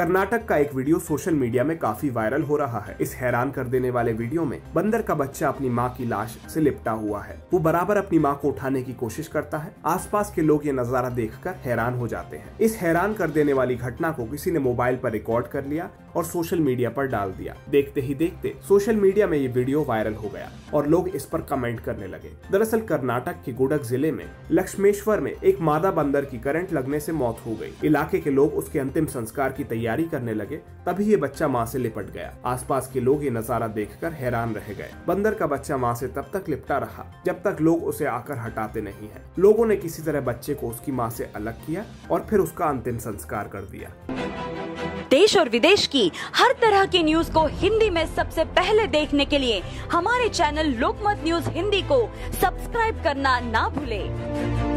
कर्नाटक का एक video social media में काफ़ी वायरल हो रहा है। इस हैरान कर देने वाले वीडियो में बंदर का बच्चा अपनी माँ की लाश से लिपटा हुआ है। वो बराबर अपनी माँ को उठाने की कोशिश करता है। आसपास के लोग ये नज़ारा देखकर हैरान हो जाते हैं। इस हैरान कर देने वाली घटना को किसी ने मोबाइल पर रिकॉर्ड कर लिया। और सोशल मीडिया पर डाल दिया। देखते ही देखते सोशल मीडिया में ये वीडियो वायरल हो गया और लोग इस पर कमेंट करने लगे। दरअसल कर्नाटक के गुडक ज़िले में लक्ष्मेश्वर में एक मादा बंदर की करंट लगने से मौत हो गई। इलाके के लोग उसके अंतिम संस्कार की तैयारी करने लगे, तभी ये बच्चा माँ से लिपट गया। आसपास के लोग ये नज़ारा देखकर हैरान रह गए। बंदर का बच्चा माँ से तब तक लिपटा रहा, जब तक लोग उसे आकर हटाते नहीं है। लोगों ने किसी तरह बच्चे को उसकी माँ से अलग किया और फिर उसका अंतिम संस्कार कर दिया। देश और विदेश की हर तरह की न्यूज़ को हिंदी में सबसे पहले देखने के लिए हमारे चैनल लोकमत न्यूज़ हिंदी को सब्सक्राइब करना ना भूलें।